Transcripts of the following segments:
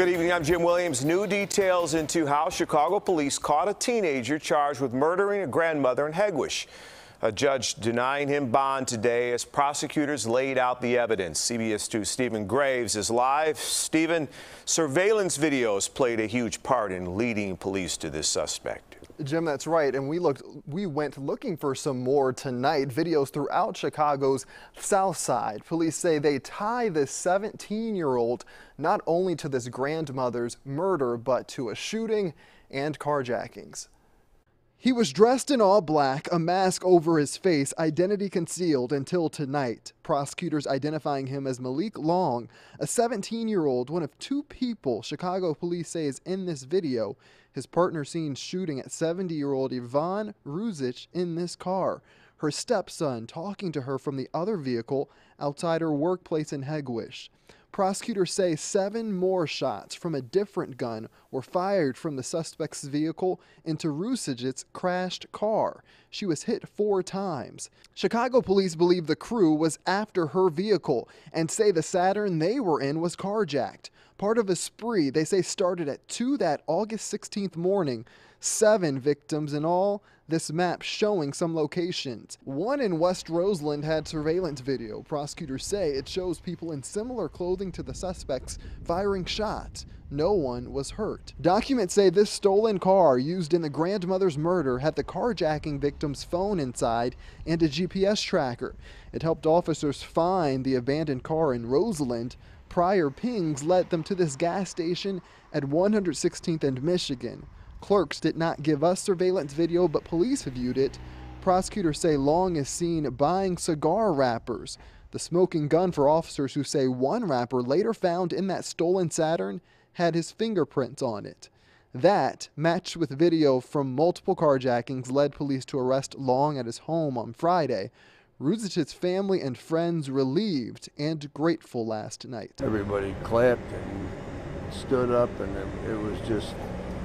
Good evening. I'm Jim Williams. New details into how Chicago police caught a teenager charged with murdering a grandmother in Hegewisch. A judge denying him bond today as prosecutors laid out the evidence. CBS 2 Steven Graves is live. Steven, surveillance videos played a huge part in leading police to this suspect. Jim, that's right. And we looked, we went looking for some more tonight. Videos throughout Chicago's South Side. Police say they tie this 17 year old not only to this grandmother's murder, but to a shooting and carjackings. He was dressed in all black, a mask over his face, identity concealed until tonight. Prosecutors identifying him as Malique Long, a 17 year old, one of two people Chicago police say is in this video. His partner seen shooting at 70 year old Yvonne Ruzich in this car. Her stepson talking to her from the other vehicle outside her workplace in Hegewisch. Prosecutors say seven more shots from a different gun were fired from the suspect's vehicle into Ruzich's crashed car. She was hit four times. Chicago police believe the crew was after her vehicle and say the Saturn they were in was carjacked. Part of a spree they say started at 2 that August 16th morning. Seven victims in all, this map showing some locations. One in West Roseland had surveillance video. Prosecutors say it shows people in similar clothing to the suspects firing shots. No one was hurt. Documents say this stolen car used in the grandmother's murder had the carjacking victim's phone inside and a GPS tracker. It helped officers find the abandoned car in Roseland. Prior pings led them to this gas station at 116th and Michigan. Clerks did not give us surveillance video, but police have viewed it. Prosecutors say Long is seen buying cigar wrappers. The smoking gun for officers who say one wrapper later found in that stolen Saturn had his fingerprints on it. That, matched with video from multiple carjackings, led police to arrest Long at his home on Friday. Ruzich's family and friends relieved and grateful last night. Everybody clapped and stood up, and it, it was just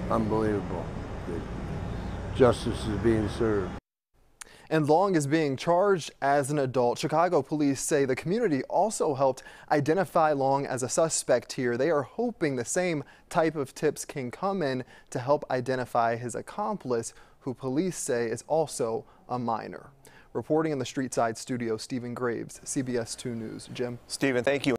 unbelievable that justice is being served. And Long is being charged as an adult. Chicago police say the community also helped identify Long as a suspect here. They are hoping the same type of tips can come in to help identify his accomplice, who police say is also a minor. Reporting in the Streetside studio, Steven Graves, CBS 2 News. Jim. Steven, thank you.